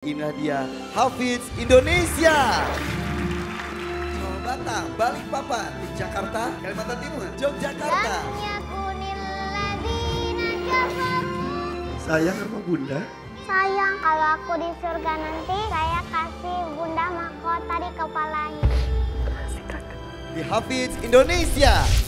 Inilah dia Hafiz Indonesia. Batam, Balikpapan, Jakarta, Kalimantan Timur, Yogyakarta. Sayang sama bunda. Sayang kalau aku di surga nanti saya kasih bunda mahkota di kepalanya. Di Hafiz Indonesia.